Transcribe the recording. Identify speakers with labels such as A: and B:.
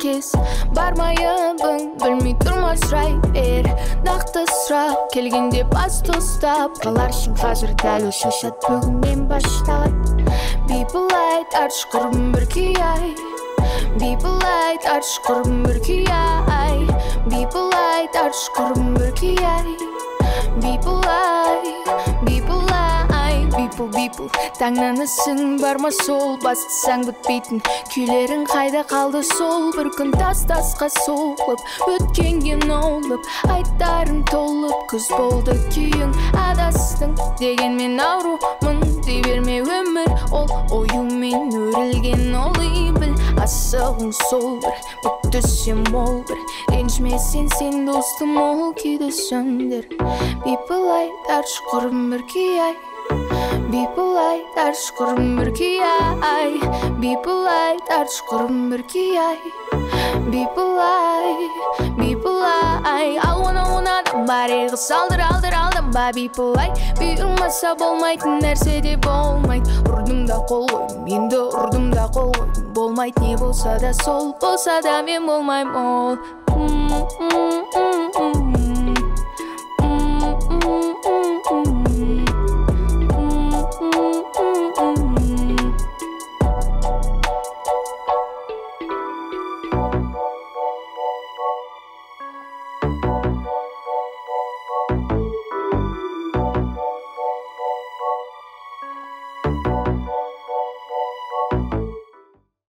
A: кез бармайыбың білмей тұрма сұрай бер нақты сұрақ келгенде басты ұстап қаларсың қазір дәл осы сәт бүгіннен бастап people light арш құрбым бір күй ай people light арш құрбым бір күй ай people light арш құрбым бір күй ай light people people таңнан ісің бар ма сол бастасаң бітпейтін. Күйлерің қайда қалды сол? Бір күн тас тасқа соғылып өткенге ноулып айтарың толып күз болды күйің адастың. Дегенмен аурумын дей берме өмір ол оюмен өрілген олай біл асығың сол бір. Бүктүсем ол бір ренжімесең сен достым ол күйді сөндір. Бипылай тарш құрым бір күй ай. Ай бипылай тарш құрым бір күй ай бипылай бипылай ал оны оны бар қыз алдыр алдыр алдырма бипылай бұйырмаса болмайтын нәрсе де болмайды ұрдым да қол қойдым енді ұрдым да қол қойдым болмайды не болса да сол болса да мен болмаймын ол